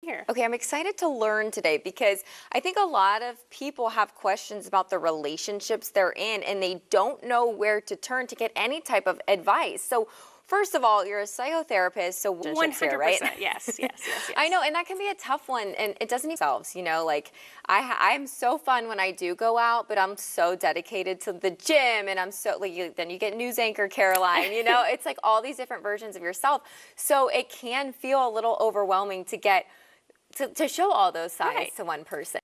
here. Okay, I'm excited to learn today because I think a lot of people have questions about the relationships they're in and they don't know where to turn to get any type of advice. So, first of all, you're a psychotherapist, so One relationships here, hundred right? Yes, yes, yes, yes. I know, and that can be a tough one, and it doesn't themselves, you know. Like I, I'm so fun when I do go out, but I'm so dedicated to the gym, and I'm so like you, then you get news anchor Caroline, you know. it's like all these different versions of yourself, so it can feel a little overwhelming to get to, to show all those sides Right. to one person.